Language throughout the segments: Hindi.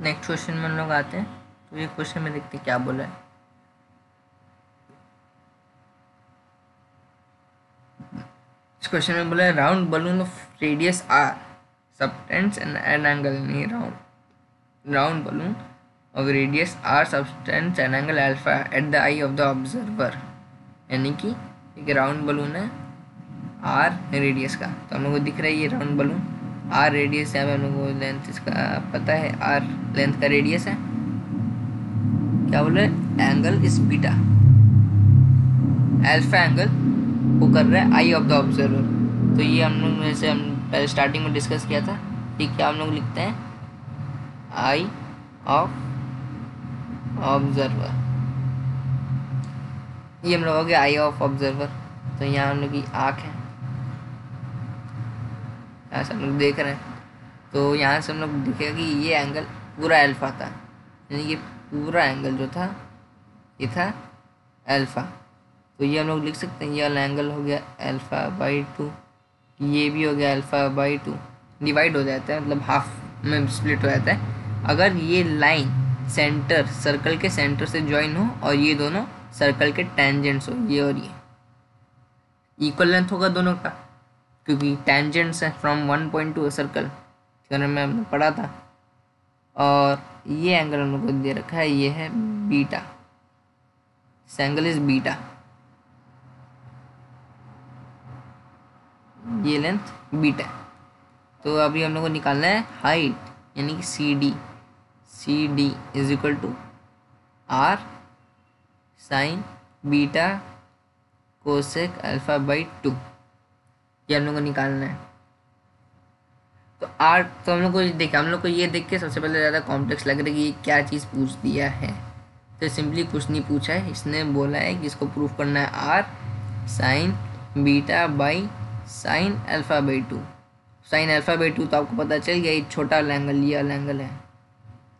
नेक्स्ट क्वेश्चन में हम लोग आते हैं। तो ये क्वेश्चन में देखते क्या बोला है। इस क्वेश्चन में बोला है round balloon of radius R subtends and an angle, नहीं round round balloon of radius r subtends an angle alpha at the eye of the observer. यानी कि एक राउंड बलून है आर रेडियस का। तो हम लोग को दिख रहा है ये राउंड बलून आर रेडियस है, हम लोग लेंथ इसका पता है आर लेंथ का रेडियस है। क्या बोल रहे angle is beta alpha angle वो कर रहा है आई ऑफ़ द ऑब्जर्वर तो ये हम लोग जैसे हम पहले स्टार्टिंग में डिस्कस किया था ठीक क्या हम लोग लिखते हैं? आई ऑफ़ ऑब्जर्वर ये हम लोग हो गया आई ऑफ़ ऑब्जर्वर तो यहाँ हम लोग की आँख है। ऐसा हम लोग देख रहे हैं। तो यहाँ से हम लोग देखेगा कि ये एंगल पूरा अल्फ़ा था। यानी कि पूरा एंगल जो था, ये था अल्फ़ा तो ये हम लोग लिख सकते हैं, ये वाला एंगल हो गया अल्फ़ा बाई टू ये भी हो गया अल्फ़ा बाई टू डिवाइड हो जाता है मतलब हाफ़ में स्प्लिट हो जाता है। अगर ये लाइन सेंटर सर्कल के सेंटर से ज्वाइन हो और ये दोनों सर्कल के टेंजेंट्स हो, ये और ये। इक्वल लेंथ होगा दोनों का। क्योंकि टेंजेंट्स हैं from one point to circle figure में हमने पढ़ा था। और ये एंगल हम लोग को दे रखा है, ये है बीटा एंगल इज़ बीटा ये लेंथ बीटा तो अभी हम लोग को निकालना है हाइट यानी कि C D C D is equal to R sine beta cosec alpha by two ये हम लोग को निकालना है। तो आर तो हम लोग को देखा, हम लोग को ये देख के सबसे पहले ज़्यादा कॉम्प्लेक्स लग रहा है कि ये क्या चीज़ पूछ दिया है। तो सिंपली कुछ नहीं पूछा है। इसने बोला है कि इसको प्रूफ करना है R sine beta by sine alpha by two sine alpha by two तो आपको पता चल गया, ये छोटा एंगल ये वाला एंगल है।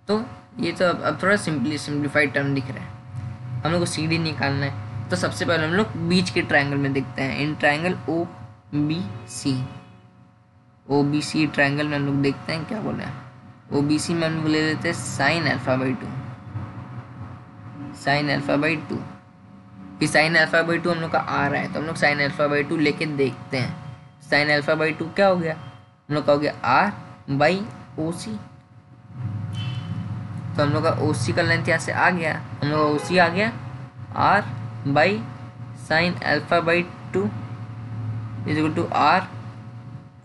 तो ये तो अब अब थोड़ा सिंपली सिंप्लीफाइड टर्म दिख रहा है। हम लोग को सी डी निकालना है। तो सबसे पहले हम लोग बीच के ट्रायंगल में देखते हैं। In triangle O B C O B C triangle में हम लोग देखते हैं, क्या बोले ओ बी सी में हम लोग ले लेते हैं sine alpha by two sine alpha by two कि साइन अल्फ़ा बाई टू हम लोग का आ रहा है तो हम लोग साइन अल्फ़ा बाई टू लेके देखते हैं। साइन अल्फ़ा बाई टू क्या हो गया? हम लोग का हो गया आर बाई ओ सी तो हम लोग का ओ सी का लेंथ यहाँ से आ गया। हम लोग का ओ सी आ गया R by sine alpha by two is equal to R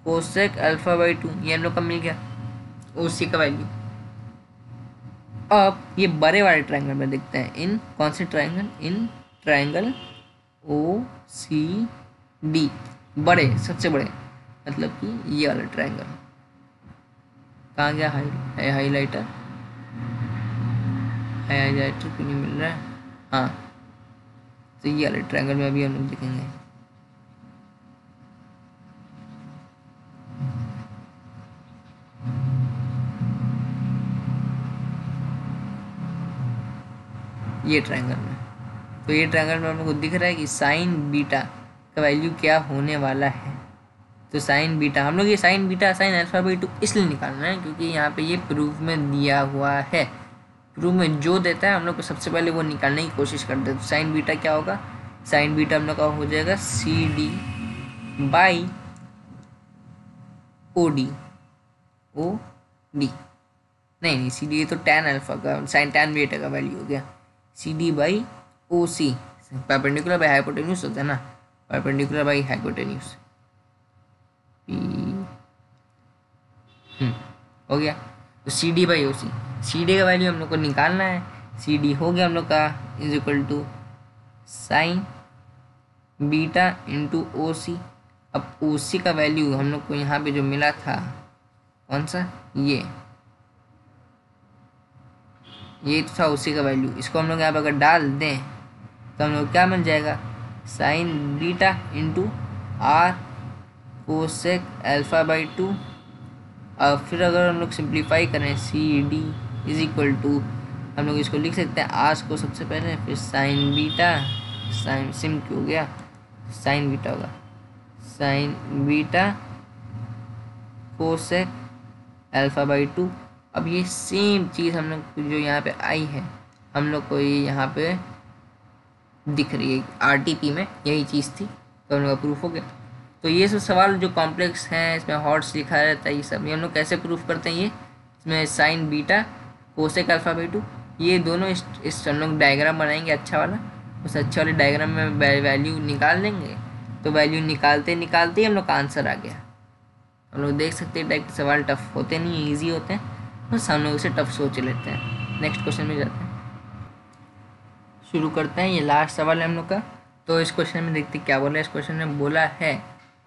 cosec alpha by two. ये हम लोग का मिल गया। ओ सी का वैल्यू अब ये बड़े वाले ट्राइंगल में देखते हैं। इन कौन से triangle in triangle O C D बड़े, सबसे बड़े। मतलब कि ये वाला ट्राइंगल कहाँ गया? हाई हाईलाइटर हाईलाइटर क्यों नहीं मिल रहा है? हाँ। तो ये वाले ट्रायंगल में अभी हम लोग देखेंगे। ये ट्रायंगल में। तो ये ट्रायंगल में हम लोग को दिख रहा है कि साइन बीटा का वैल्यू क्या होने वाला है। तो साइन बीटा हम लोग ये sine beta sine alpha by two इसलिए निकालना है क्योंकि यहाँ पे ये प्रूफ में दिया हुआ है। प्रूफ में जो देता है, हम लोग को सबसे पहले वो निकालने की कोशिश करते हैं। तो साइन बीटा क्या होगा? साइन बीटा हम लोग का हो जाएगा C D by O D O D नहीं नहीं सी डी तो टेन अल्फ़ा का साइन टेन बीटा का वैल्यू हो गया। C D by O C perpendicular by hypotenuse होता है ना? परपेंडिकुलर बाई हाइपोटेन्यूस हो गया। तो C D by O C C D का वैल्यू हम लोग को निकालना है। सी डी हो गया हम लोग का is equal to sine beta into O C अब ओ सी का वैल्यू हम लोग को यहाँ पे जो मिला था, कौन सा? ये। ये था उसी का वैल्यू इसको हम लोग यहाँ पर अगर डाल दें तो हम लोग क्या बन जाएगा? Sine beta into R cosec alpha by two और फिर अगर हम लोग सिंप्लीफाई करें C D is equal to हम लोग इसको लिख सकते हैं आर को सबसे पहले, फिर साइन बीटा साइन सिम हो गया साइन बीटा होगा। Sine beta cosec alpha by two अब ये सेम चीज़ हम लोग जो यहाँ पे आई है हम लोग को ये यहाँ पे दिख रही है आर में यही चीज़ थी तो हम लोग का प्रूफ हो गया। तो ये सब सवाल जो कॉम्प्लेक्स हैं इसमें हॉट्स लिखा रहता है ये सब। ये हम लोग कैसे प्रूफ करते हैं ये? इसमें sine beta cosec alpha by two ये दोनों इस, इस हम लोग डायग्राम बनाएँगे अच्छा वाला। उस अच्छे वाले डायग्राम में वैल्यू निकाल लेंगे तो वैल्यू निकालते निकालते ही हम लोग का आंसर आ गया। हम लोग देख सकते हैं टाइप सवाल टफ होते नहीं ईजी होते हैं। बस हम लोग इसे टफ सोच लेते हैं। नेक्स्ट क्वेश्चन में जाते हैं। शुरू करते हैं ये लास्ट सवाल है हम लोग का। तो इस क्वेश्चन में देखते क्या बोला इस क्वेश्चन में बोला है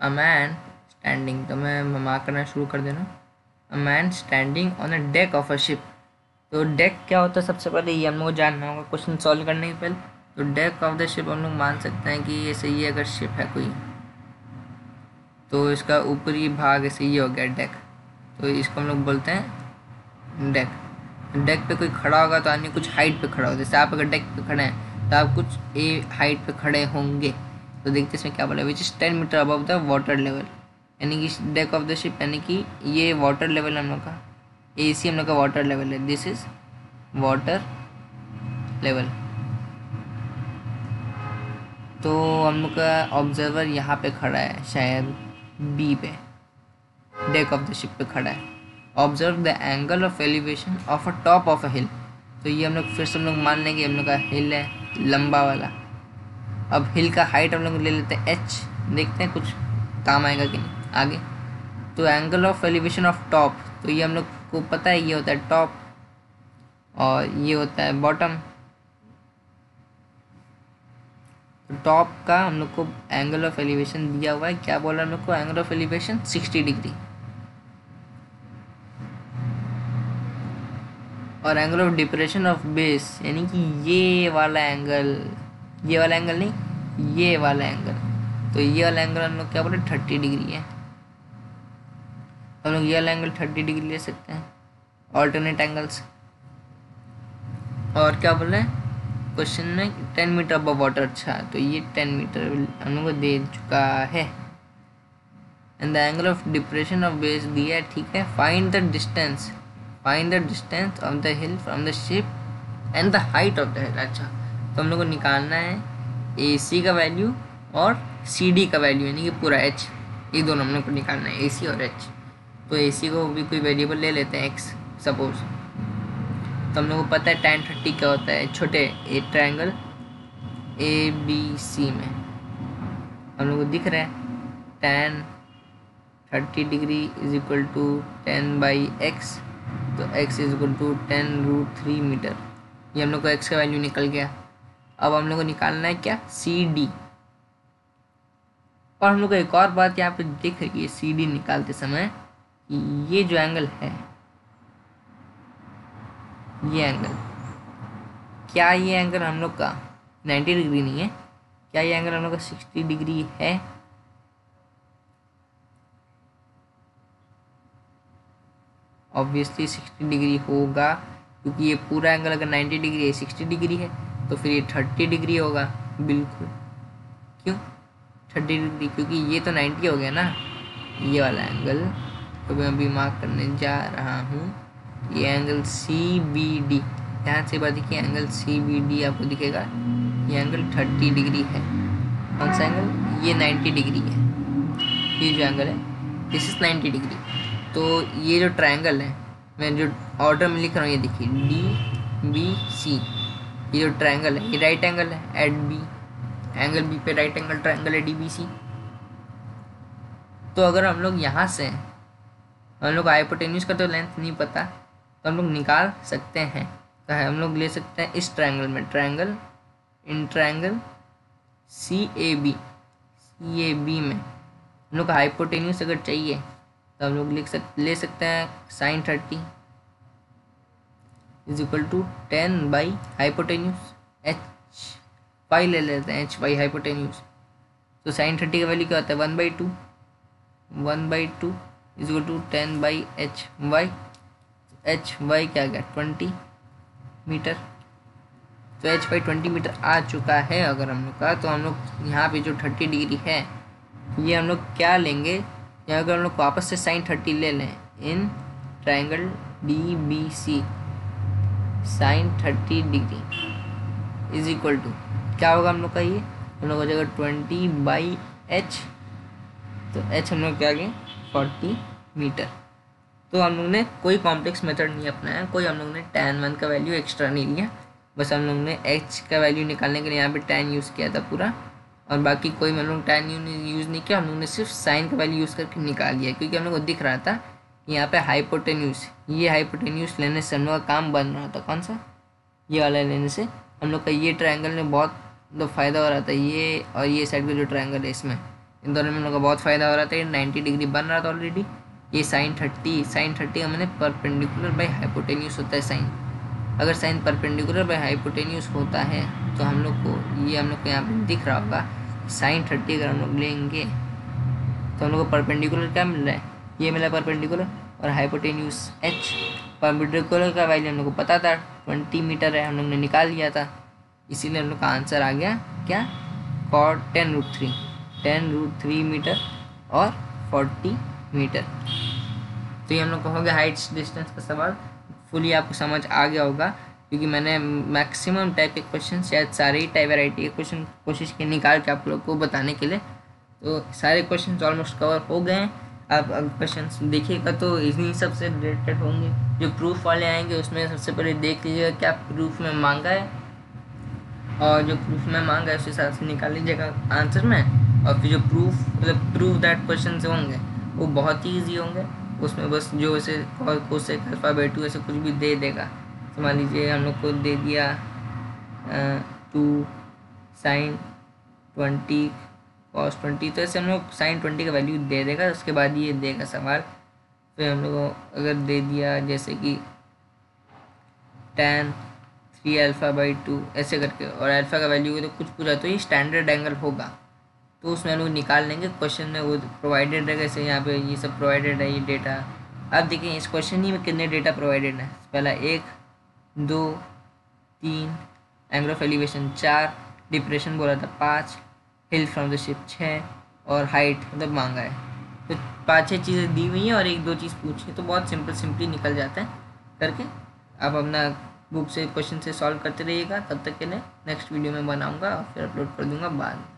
अ मैन स्टैंडिंग तो मैं मार्क करना शुरू कर देना। A man standing on a deck of a ship तो डेक क्या होता है? सबसे पहले ये हम लोग जानना होगा क्वेश्चन सॉल्व करने के पहले। तो डेक ऑफ़ द शिप हम लोग मान सकते हैं कि ये सही है अगर शिप है कोई। तो इसका ऊपरी भाग ऐसे ये हो गया डेक तो इसको हम लोग बोलते हैं डेक डेक पे कोई खड़ा होगा तो आदमी कुछ हाइट पे खड़ा होगा। जैसे आप अगर डेक पे खड़े हैं तो आप कुछ ए हाइट पे खड़े होंगे। तो देखते इसमें क्या बोला which is ten metre above the water level यानी कि डेक ऑफ़ द शिप यानी कि ये वाटर लेवल हम लोग का ए सी हम लोग का वाटर लेवल है। दिस इज़ वाटर लेवल तो हम लोग का ऑब्जर्वर यहाँ पे खड़ा है, शायद बी पे। डेक ऑफ़ द शिप पे खड़ा है। Observe the angle of elevation of a top of a hill तो ये हम लोग फिर से हम लोग मान लेंगे, हम लोग का हिल है लंबा वाला। अब हिल का हाइट हम लोग ले लेते हैं एच देखते हैं कुछ काम आएगा कि नहीं। आगे। तो angle of elevation of top तो ये हम लोग को पता है, ये होता है टॉप और ये होता है बॉटम टॉप का हम लोग को एंगल ऑफ़ एलिवेशन दिया हुआ है। क्या बोला हम लोग को? Angle of elevation sixty degree और angle of depression of base यानी कि ये वाला एंगल ये वाला एंगल नहीं, ये वाला एंगल तो ये वाला एंगल हम लोग क्या बोले थर्टी डिग्री है। हम लोग ये वाला एंगल थर्टी डिग्री ले सकते हैं ऑल्टरनेट एंगल्स और क्या बोल रहे हैं? क्वेश्चन में टेन मीटर अब वाटर अच्छा तो ये टेन मीटर हम लोग को दे चुका है। And the angle of depression of base दिया है, ठीक है? Find the distance find the distance of the hill from the ship and the height of the hill अच्छा तो हम लोग को निकालना है ए सी का वैल्यू और सी डी का वैल्यू यानी कि पूरा एच ये दोनों हम लोग को निकालना है ए सी और एच तो ए सी को भी कोई वेरिएबल ले लेते हैं एक्स सपोज़ तो हम लोग को पता है टेन थर्टी क्या होता है? छोटे ए ट्रायंगल ए बी सी में. हम लोग को दिख रहा है tan thirty degree is equal to ten by X तो x is equal to ten root three metre ये हम लोग को x का वैल्यू निकल गया। अब हम लोग को निकालना है क्या? सी डी और हम लोग को एक और बात यहाँ पे दिख रही है सी डी निकालते समय। ये जो एंगल है, ये एंगल क्या ये एंगल हम लोग का नाइन्टी डिग्री नहीं है? क्या ये एंगल हम लोग का सिक्सटी डिग्री है? ऑब्वियसली सिक्सटी डिग्री होगा, क्योंकि ये पूरा एंगल अगर नाइन्टी डिग्री है सिक्सटी डिग्री है तो फिर ये थर्टी डिग्री होगा। बिल्कुल। क्यों? थर्टी डिग्री क्योंकि ये तो नाइन्टी हो गया ना। ये वाला एंगल तो मैं अभी मार्क करने जा रहा हूँ। ये एंगल सी बी डी ध्यान से बात देखिए एंगल सी बी डी आपको दिखेगा। ये एंगल थर्टी डिग्री है। कौन सा एंगल ये नाइन्टी डिग्री है। ये जो एंगल है दिस इज़ नाइन्टी डिग्री तो ये जो ट्रायंगल है, मैं जो ऑर्डर में लिख रहा हूँ, ये देखिए डी बी सी ये जो ट्रायंगल है, ये राइट एंगल है एट बी एंगल बी पे राइट एंगल ट्रायंगल है डी बी सी तो अगर हम लोग यहाँ से, हम लोग हाइपोटेन्यूज का तो लेंथ नहीं पता तो हम लोग निकाल सकते हैं। तो हम लोग ले सकते हैं इस ट्रायंगल में triangle in triangle C A B C A B में। हम लोग का हाइपोटेन्यूज अगर चाहिए तो हम लोग लिख सक, ले सकते हैं sine thirty is equal to ten by hypotenuse H Y ले लेते हैं एच बाई हाइपोटेन्यूज तो साइन थर्टी का वैल्यू क्या होता है? One by two one by two is equal to ten by H Y H Y क्या गया? ट्वेंटी मीटर तो एच बाई ट्वेंटी मीटर आ चुका है अगर हम लोग का तो हम लोग यहाँ पे जो थर्टी डिग्री है, ये हम लोग क्या लेंगे? या अगर हम लोग वापस से साइन थर्टी ले लें in triangle D B C sine thirty degree is equal to क्या होगा हम लोग का ये? हम लोग हो जाएगा ट्वेंटी बाई एच तो एच हम लोग क्या गए फोर्टी मीटर तो हम लोग ने कोई कॉम्प्लेक्स मेथड नहीं अपनाया, कोई हम लोग ने टेन वन का वैल्यू एक्स्ट्रा नहीं लिया, बस हम लोग ने एच का वैल्यू निकालने के लिए यहाँ पे टेन यूज़ किया था पूरा। और बाकी कोई लोग टेन यूज़ नहीं किया हम लोग ने सिर्फ़ साइन का वैल्यू यूज़ करके निकाल लिया क्योंकि हम लोग को दिख रहा था कि यहाँ पे हाइपोटेन्यूस ये हाइपोटेन्यूस लेने से हम लोग का काम बन रहा था, कौन सा? ये वाला लेने से। हम लोग का ये ट्रायंगल में बहुत मतलब फ़ायदा हो रहा था, ये और ये साइड का जो ट्रायंगल है इसमें। इन दोनों में हम लोग का बहुत फ़ायदा हो रहा था, ये नाइन्टी डिग्री बन रहा था ऑलरेडी ये साइन थर्टी साइन थर्टी का मैंने परपेंडिकुलर बाई हाइपोटेन्यूस होता है साइन अगर साइन परपेंडिकुलर बाई हाइपोटेन्यूस होता है तो हम लोग को, ये हम लोग को यहाँ पर दिख रहा होगा, साइन थर्टी अगर हम लोग लेंगे तो हम लोग को परपेंडिकुलर क्या मिल रहा है? ये मिला परपेंडिकुलर, और हाइपोटेन्यूस एच परपेंडिकुलर का वैल्यू हम लोग को पता था ट्वेंटी मीटर है, हम लोग ने निकाल लिया था। इसीलिए हम लोग का आंसर आ गया, क्या? Cot ten root three ten root three metre और फोर्टी मीटर तो ये हम लोग को हो गया हाइट डिस्टेंस का सवाल। फुली आपको समझ आ गया होगा, क्योंकि मैंने मैक्सिमम टाइप के क्वेश्चन शायद सारे ही टाइप वैरायटी के क्वेश्चन कोशिश की निकाल के आप लोग को बताने के लिए। तो सारे क्वेश्चन ऑलमोस्ट कवर हो गए हैं। आप क्वेश्चन देखिएगा तो इन्हीं सबसे रिलेटेड होंगे। जो प्रूफ वाले आएँगे, उसमें सबसे पहले देख लीजिएगा क्या प्रूफ में मांगा है। और जो प्रूफ में मांगा है उस हिसाब से निकाल लीजिएगा आंसर में। और फिर जो प्रूफ मतलब प्रूफ दैट क्वेश्चन होंगे, वो बहुत ही ईजी होंगे। उसमें बस जो ऐसे कोसेक अल्फ़ाबेट ऐसे कुछ भी दे देगा। तो मान लीजिए, हम लोग को दे दिया two, sine twenty, cos twenty. तो ऐसे हम लोग साइन ट्वेंटी का वैल्यू दे देगा, उसके बाद ये देगा सवाल फिर हम लोग अगर दे दिया, जैसे कि tan three alpha by two ऐसे करके। और अल्फ़ा का वैल्यू तो कुछ पूरा तो ये स्टैंडर्ड एंगल होगा। तो उसमें हम लोग निकाल लेंगे। क्वेश्चन में वो प्रोवाइडेड है कैसे यहाँ पे ये सब प्रोवाइडेड है, ये डेटा अब देखिए, इस क्वेश्चन ही में कितने डेटा प्रोवाइडेड है? पहला एक, दो, तीन एंगल ऑफ़ एलिवेशन चार डिप्रेशन बोला था पाँच हिल फ्रॉम द शिप छः और हाइट मतलब मांगा है। तो पाँच छः चीज़ें दी हुई हैं और एक दो चीज़ पूछी तो बहुत सिंपल सिंपली निकल जाता है करके। आप अपना बुक से क्वेश्चन से सॉल्व करते रहिएगा, तब तक के लिए नेक्स्ट वीडियो में बनाऊँगा और फिर अपलोड कर दूँगा बाद